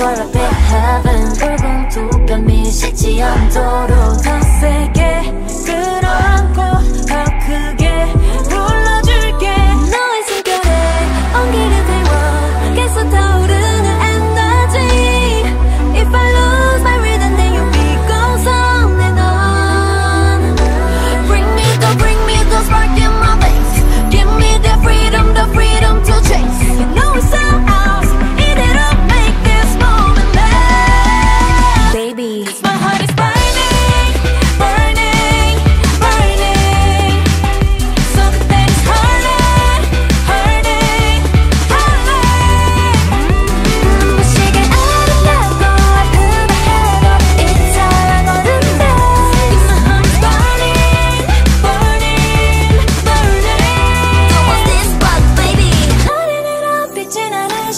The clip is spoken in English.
걸어 빛 heaven 붉은 두 별미 식지 않도록